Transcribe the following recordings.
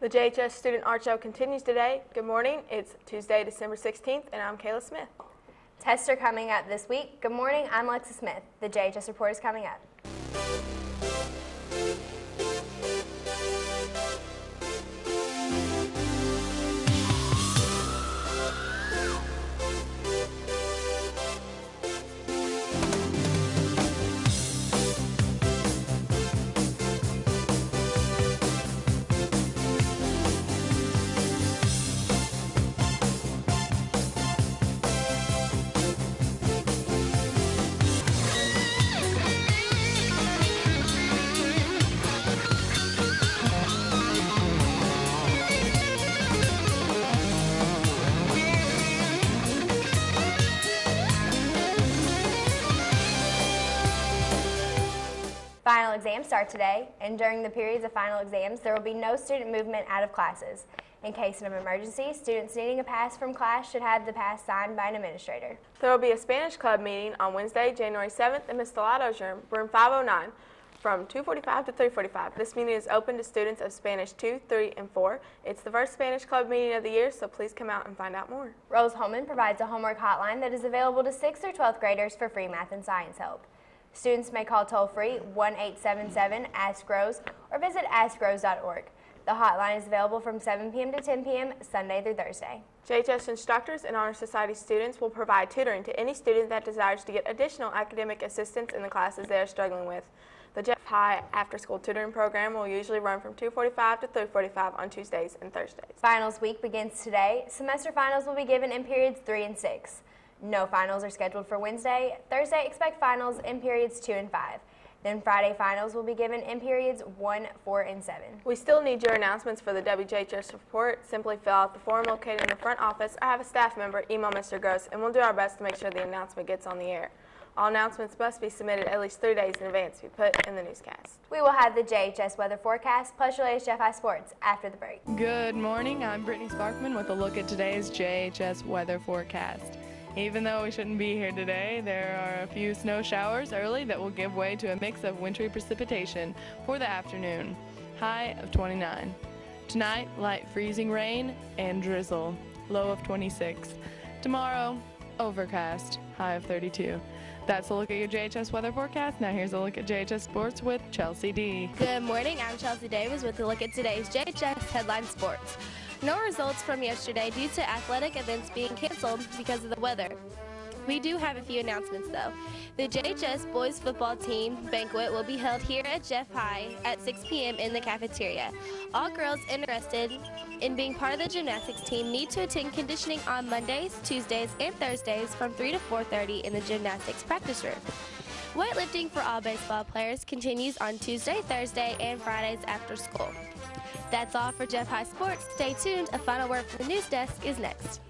The JHS Student Art Show continues today. Good morning. It's Tuesday, December 16th, and I'm Kayla Smith. Tests are coming up this week. Good morning, I'm Alexa Smith. The JHS report is coming up. Final exams start today, and during the periods of final exams, there will be no student movement out of classes. In case of an emergency, students needing a pass from class should have the pass signed by an administrator. There will be a Spanish Club meeting on Wednesday, January 7th in Ms. Delato's room, room 509, from 2:45 to 3:45. This meeting is open to students of Spanish 2, 3, and 4. It's the first Spanish Club meeting of the year, so please come out and find out more. Rose-Hulman provides a homework hotline that is available to 6th or 12th graders for free math and science help. Students may call toll free 1 877 Ask Rose or visit askrose.org. The hotline is available from 7 p.m. to 10 p.m. Sunday through Thursday. JHS instructors and Honor Society students will provide tutoring to any student that desires to get additional academic assistance in the classes they are struggling with. The Jeff High After School Tutoring Program will usually run from 2:45 to 3:45 on Tuesdays and Thursdays. Finals week begins today. Semester finals will be given in periods 3 and 6. No finals are scheduled for Wednesday. Thursday, expect finals in periods 2 and 5. Then Friday finals will be given in periods 1, 4, and 7. We still need your announcements for the WJHS report. Simply fill out the form located in the front office or have a staff member email Mr. Gross, and we'll do our best to make sure the announcement gets on the air. All announcements must be submitted at least three days in advance to be put in the newscast. We will have the JHS weather forecast plus your latest Jeff High Sports after the break. Good morning. I'm Brittany Sparkman with a look at today's JHS weather forecast. Even though we shouldn't be here today, there are a few snow showers early that will give way to a mix of wintry precipitation for the afternoon. High of 29. Tonight, light freezing rain and drizzle. Low of 26. Tomorrow, overcast. High of 32. That's a look at your JHS weather forecast. Now here's a look at JHS sports with Chelsea D. Good morning. I'm Chelsea Davis with a look at today's JHS headline sports. No results from yesterday due to athletic events being canceled because of the weather. We do have a few announcements though. The JHS boys football team banquet will be held here at Jeff High at 6 p.m. in the cafeteria. All girls interested in being part of the gymnastics team need to attend conditioning on Mondays, Tuesdays, and Thursdays from 3 to 4:30 in the gymnastics practice room. Weightlifting for all baseball players continues on Tuesday, Thursday, and Fridays after school. That's all for Jeff High Sports. Stay tuned. A final word from the news desk is next.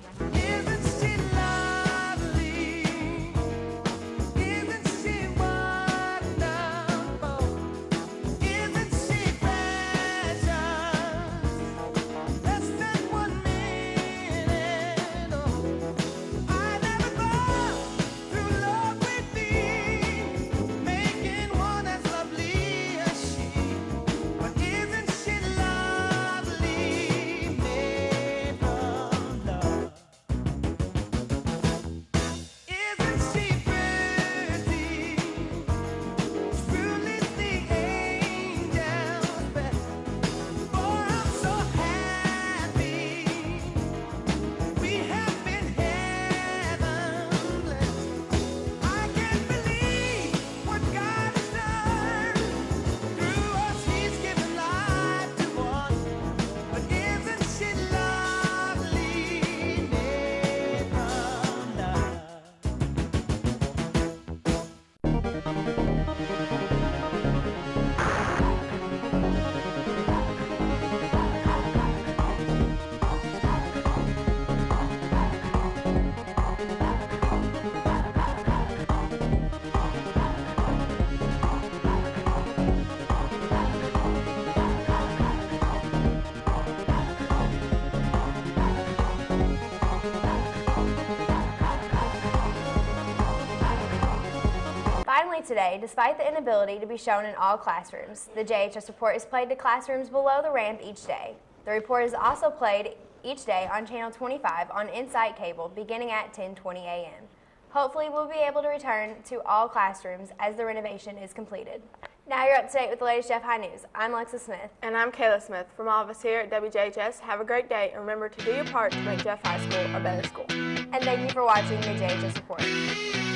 Today, despite the inability to be shown in all classrooms, the JHS report is played to classrooms below the ramp each day. The report is also played each day on Channel 25 on Insight Cable beginning at 10:20 a.m. Hopefully, we'll be able to return to all classrooms as the renovation is completed. Now you're up to date with the latest Jeff High News. I'm Alexa Smith. And I'm Kayla Smith. From all of us here at WJHS, have a great day and remember to do your part to make Jeff High School a better school. And thank you for watching the JHS Report.